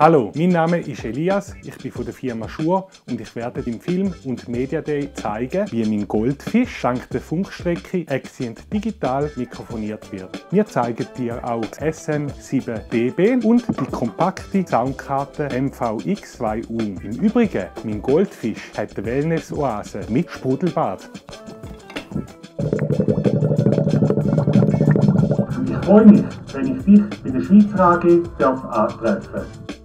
Hallo, mein Name ist Elias, ich bin von der Firma Schur und ich werde im Film und Media Day zeigen, wie mein Goldfisch dank der Funkstrecke Accent Digital mikrofoniert wird. Wir zeigen dir auch das SM7DB und die kompakte Soundkarte MVX2U. Im Übrigen, mein Goldfisch hat eine Wellness-Oase mit Sprudelbad. Ich freue mich, wenn ich dich bei der Schweizer AG darf antreffen darf.